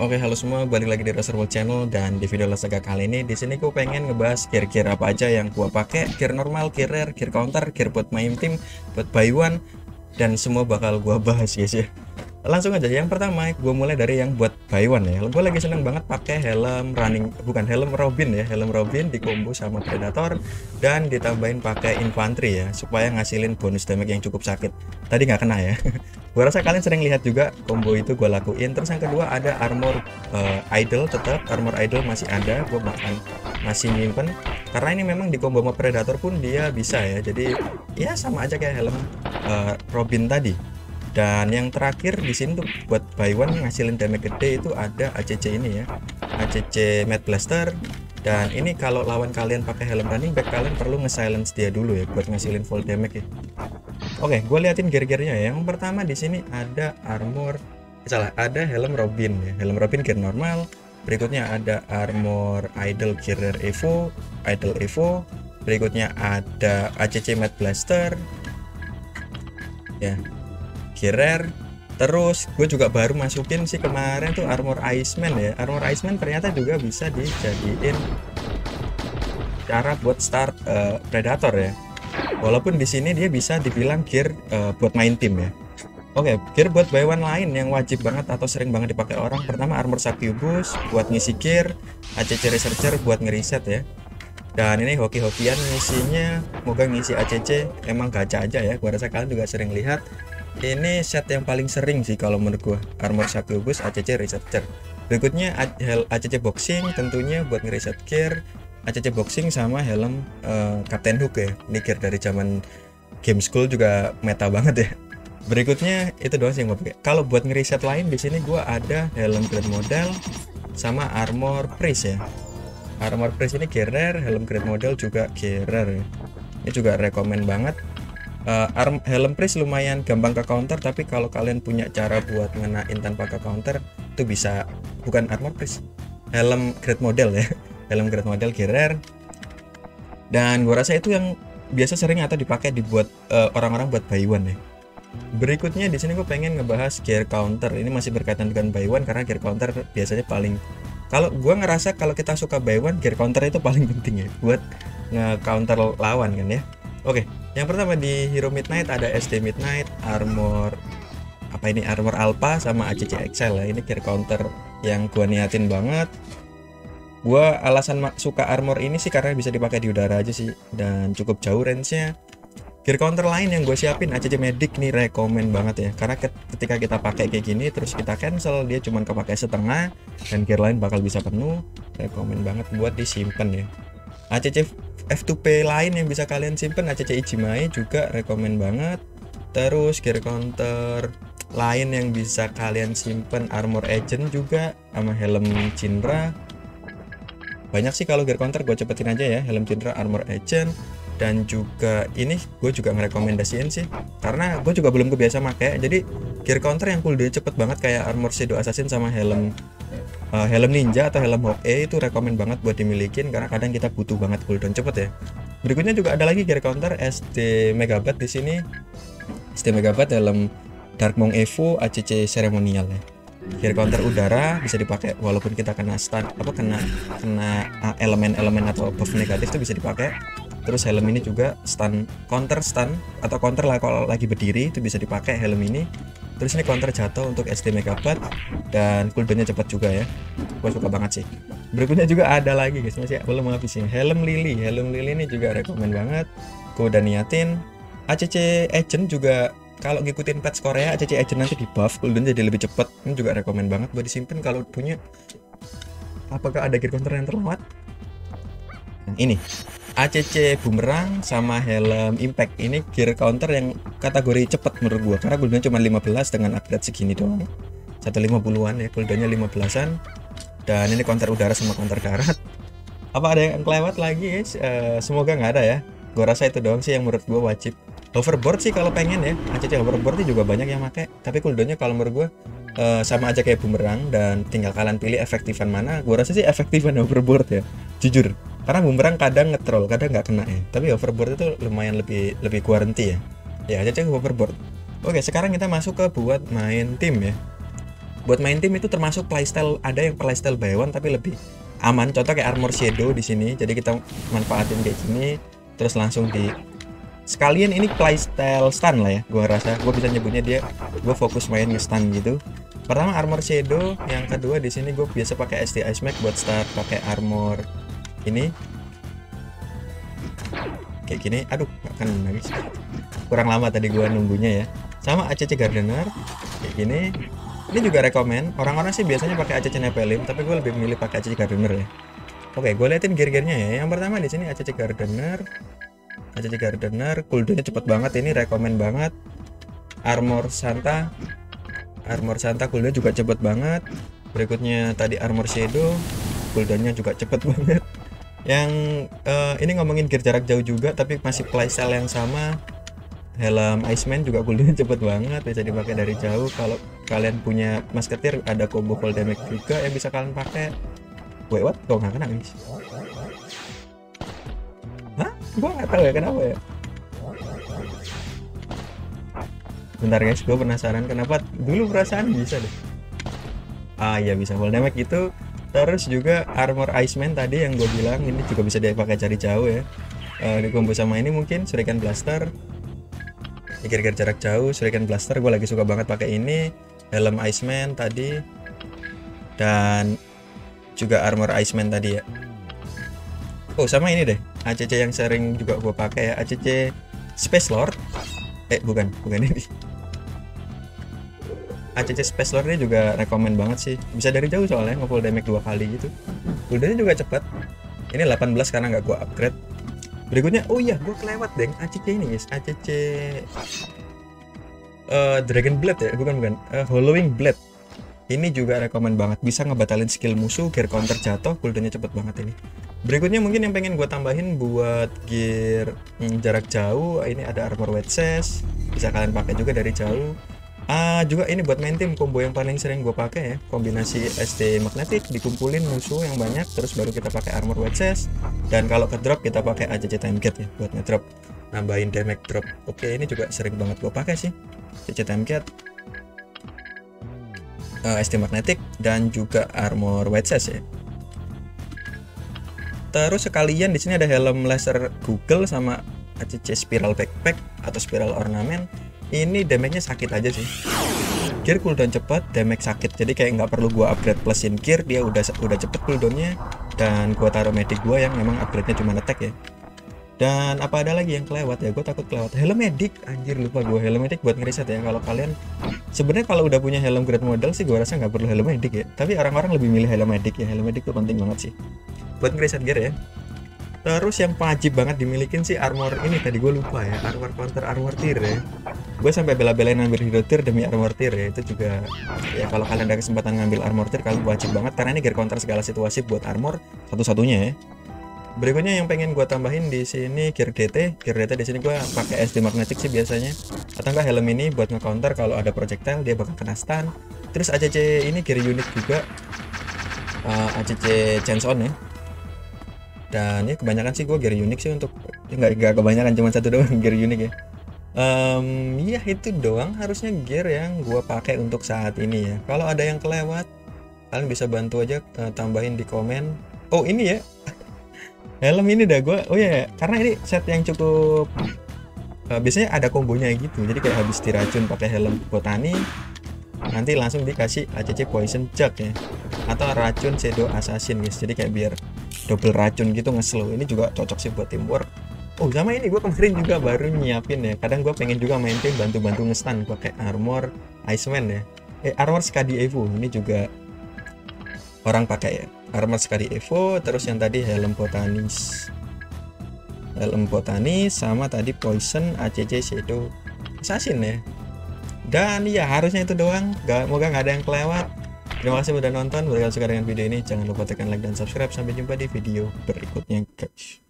Oke, halo semua, balik lagi di World Channel dan di video Lasaga kali ini di sini gue pengen ngebahas gear-gear apa aja yang gue pakai, gear normal, gear rare, gear counter, gear buat main tim, buat buy dan semua bakal gue bahas guys ya langsung aja yang pertama gue mulai dari yang buat buy one ya. Gue lagi seneng banget pakai helm running bukan helm Robin ya helm Robin di combo sama Predator. Dan ditambahin pakai infantry ya supaya ngasilin bonus damage yang cukup sakit. Tadi nggak kena ya. Gue rasa kalian sering lihat juga combo itu gue lakuin. Terus yang kedua ada armor uh, idol tetap armor idol masih ada gue bahkan masih nyimpen. Karena ini memang di combo sama Predator pun dia bisa ya jadi ya sama aja kayak helm uh, Robin tadi dan yang terakhir di sini tuh buat buy one ngasilin damage gede itu ada ACC ini ya. ACC Mad Blaster. Dan ini kalau lawan kalian pakai helm running back kalian perlu nge-silence dia dulu ya buat ngasilin full damage ya. Oke gue liatin gear-gearnya ya. Yang pertama di sini ada armor salah ada helm Robin ya. Helm Robin gear normal. Berikutnya ada armor Idol Gear Evo Idol Evo. Berikutnya ada ACC Mad Blaster. Ya Gear terus gue juga baru masukin sih kemarin tuh armor Iceman ya armor Iceman ternyata juga bisa dijadiin cara buat start uh, Predator ya walaupun di sini dia bisa dibilang gear uh, buat main tim ya Oke, okay, gear buat buy one lain yang wajib banget atau sering banget dipakai orang. Pertama armor Succubus buat ngisi gear, ACC Researcher buat ngeriset ya. Dan ini hoki-hokian ngisinya, moga ngisi ACC emang gacha aja ya. Gua rasa kalian juga sering lihat ini set yang paling sering sih kalau menurut gua. Armor Succubus ACC Researcher berikutnya ACC Boxing tentunya buat ngereset gear ACC Boxing sama helm uh, Captain Hook ya. Ini gear dari zaman game school juga meta banget ya. Berikutnya itu doang sih yang gue pakai. Kalau buat ngeriset lain di sini gua ada helm grade model sama armor priest ya. Armor priest ini gear rare helm grade model juga gear rare ya. ini juga rekomend banget uh, arm helm priest lumayan gampang ke counter tapi kalau kalian punya cara buat ngenain tanpa ke counter itu bisa. Bukan armor priest helm grade model ya. Helm grade model gear dan gua rasa itu yang biasa sering atau dipakai dibuat uh, orang-orang buat buy one ya. Berikutnya di sini gue pengen ngebahas gear counter. Ini masih berkaitan dengan buy one karena gear counter biasanya paling kalau gue ngerasa kalau kita suka buy one gear counter itu paling penting ya buat nge-counter lawan kan ya. Oke, yang pertama di Hero Midnight ada SD Midnight, Armor apa ini Armor Alpha sama ACC XL ya. Ini gear counter yang gua niatin banget. Gua alasan suka armor ini sih karena bisa dipakai di udara aja sih dan cukup jauh range-nya. Gear counter lain yang gue siapin ACC Medic nih rekomend banget ya karena ketika kita pakai kayak gini terus kita cancel dia cuma kepakai setengah dan gear lain bakal bisa penuh rekomend banget buat disimpan ya ACC F2P lain yang bisa kalian simpen ACC Ijimai juga rekomend banget. Terus gear counter lain yang bisa kalian simpen armor agent juga sama helm Cindra banyak sih kalau gear counter gue cepetin aja ya helm Cindra armor agent. Dan juga ini gue juga ngerekomendasiin sih karena gue juga belum kebiasa pakai jadi gear counter yang cooldown cepet banget kayak armor Shadow Assassin sama helm uh, helm ninja atau helm Hawkeye itu rekomend banget buat dimilikin karena kadang kita butuh banget cooldown cepet ya. Berikutnya juga ada lagi gear counter SD Megabat di sini SD Megabat helm Dark Monk Evo ACC seremonial ya. Gear counter udara bisa dipakai walaupun kita kena stun apa kena kena uh, elemen-elemen atau buff negatif itu bisa dipakai. Terus helm ini juga stun counter stun atau counter lah kalau lagi berdiri itu bisa dipakai helm ini terus ini counter jatuh untuk SD Megabat dan cooldownnya cepat juga ya. Gue suka banget sih. Berikutnya juga ada lagi guys. Masih belum ngabisin helm Lily. Helm Lily ini juga rekomend banget. Gue udah niatin. ACC Agent juga kalau ngikutin patch Korea ACC Agent nanti di buff cooldown jadi lebih cepat ini juga rekomend banget buat disimpan kalau punya. Apakah ada gear counter yang terlewat? Ini ACC Boomerang sama helm Impact. Ini gear counter yang kategori cepat menurut gua karena cooldownnya cuma 15 dengan upgrade segini doang. 150-an ya cooldownnya 15-an dan ini counter udara sama counter darat. Apa ada yang kelewat lagi guys? Uh, semoga nggak ada ya. Gua rasa itu doang sih yang menurut gua wajib. Hoverboard sih kalau pengen ya. ACC hoverboard juga banyak yang pakai tapi cooldownnya kalau menurut gua uh, sama aja kayak boomerang dan tinggal kalian pilih efektifan mana. Gua rasa sih efektifan hoverboard ya. Jujur karena bumerang kadang ngetrol kadang nggak kena ya. Tapi overboard itu lumayan lebih lebih guarantee ya. Ya aja overboard. Oke sekarang kita masuk ke buat main tim ya. Buat main tim itu termasuk playstyle ada yang playstyle one tapi lebih aman. Contoh kayak armor shadow di sini. Jadi kita manfaatin kayak gini terus langsung di sekalian ini playstyle stun lah ya gue rasa. Gue bisa nyebutnya dia gue fokus main nge-stun gitu. Pertama armor shadow yang kedua di sini gue biasa pakai SD Ice Mac buat start pakai armor ini. Kayak gini aduh gak kan kurang lama tadi gue nunggunya ya. Sama ACC Gardener kayak gini. Ini juga rekomend orang-orang sih biasanya pakai ACC Nephilim tapi gue lebih milih pakai ACC Gardener ya. Oke gue liatin gear-gearnya ya. Yang pertama di sini ACC Gardener. ACC Gardener cooldownnya cepet banget. Ini rekomend banget. Armor Santa. Armor Santa cooldown juga cepet banget. Berikutnya tadi Armor Shadow cooldownnya juga cepet banget yang uh, ini ngomongin gear jarak jauh juga tapi masih playstyle yang sama. Helm Iceman juga cooldownnya cepet banget bisa dipakai dari jauh. Kalau kalian punya masketir ada combo full damage juga yang bisa kalian pakai. Wait what? Kok nggak kena guys? Hah? Gua nggak tahu ya kenapa ya? Bentar guys. Gue penasaran kenapa dulu perasaan bisa deh. Ah iya bisa full damage itu terus juga armor Iceman tadi yang gue bilang ini juga bisa dipakai cari jauh ya. Uh, di sama ini mungkin Shuriken Blaster. Kira-kira jarak jauh Shuriken Blaster gue lagi suka banget pakai ini. Helm Iceman tadi. Dan juga armor Iceman tadi ya. Oh sama ini deh. ACC yang sering juga gue pakai ya. ACC Space Lord. Eh bukan bukan ini ACC Space Lord ini juga rekomend banget sih. Bisa dari jauh soalnya ngefull damage dua kali gitu. Uldanya juga cepet. Ini 18 karena nggak gue upgrade. Berikutnya oh iya gue kelewat deng ACC ini guys. ACC uh, Dragon Blade ya? Bukan bukan. Uh, Hollowing Blade. Ini juga rekomend banget. Bisa ngebatalin skill musuh gear counter jatuh cooldownnya cepet banget ini. Berikutnya mungkin yang pengen gue tambahin buat gear hmm, jarak jauh ini ada armor wedges. Bisa kalian pakai juga dari jauh Ah, juga ini buat main tim combo yang paling sering gue pakai ya kombinasi SD magnetic dikumpulin musuh yang banyak terus baru kita pakai armor wedges dan kalau ke drop kita pakai AJJ time gate ya buat ngedrop nambahin damage drop. Oke ini juga sering banget gue pakai sih CC time gate. Uh, eh, SD magnetic dan juga armor wedges ya. Terus sekalian di sini ada helm laser Google sama ACC spiral backpack atau spiral ornamen ini damage-nya sakit aja sih. Gear cooldown cepet damage sakit. Jadi kayak nggak perlu gua upgrade plusin gear dia udah udah cepet cooldownnya dan gua taruh medic gua yang memang upgrade-nya cuma attack ya. Dan apa ada lagi yang kelewat ya? Gue takut kelewat. Helm medic. Anjir lupa gue helm medic buat ngeriset ya. Kalau kalian sebenarnya kalau udah punya helm grade model sih gue rasa nggak perlu helm medic ya. Tapi orang-orang lebih milih helm medic ya. Helm medic itu penting banget sih. Buat ngeriset gear ya. Terus yang wajib banget dimilikin sih armor ini. Tadi gue lupa ya. Armor counter armor tier ya. Gue sampai bela-belain ngambil hero tier demi armor tier ya itu juga ya kalau kalian ada kesempatan ngambil armor tier kalian wajib banget karena ini gear counter segala situasi buat armor satu-satunya ya. Berikutnya yang pengen gue tambahin di sini gear DT, gear DT di sini gue pakai SD magnetic sih biasanya. Atau enggak helm ini buat nge-counter kalau ada projectile dia bakal kena stun. Terus ACC ini gear unik juga. Uh, ACC chance on ya dan ya kebanyakan sih gue gear unik sih untuk ya nggak kebanyakan cuma satu doang gear unik ya um, ya itu doang harusnya gear yang gue pakai untuk saat ini ya. Kalau ada yang kelewat kalian bisa bantu aja uh, tambahin di komen. Oh ini ya. Helm ini dah gue oh ya yeah. karena ini set yang cukup uh, biasanya ada kombonya gitu. Jadi kayak habis diracun pakai helm botani nanti langsung dikasih ACC poison jug ya. Atau racun shadow assassin guys. Jadi kayak biar double racun gitu ngeslow. Ini juga cocok sih buat teamwork oh sama ini gue kemarin juga baru nyiapin ya. Kadang gue pengen juga main tim bantu-bantu ngestan pakai armor Iceman ya. Eh armor Skadi Evo ini juga orang pakai ya. Armor Skadi Evo terus yang tadi helm botanis helm botanis sama tadi poison ACC shadow assassin ya. Dan ya harusnya itu doang. Gak moga nggak ada yang kelewat. Terima kasih sudah nonton. Bagi kalian suka dengan video ini, jangan lupa tekan like dan subscribe. Sampai jumpa di video berikutnya, guys.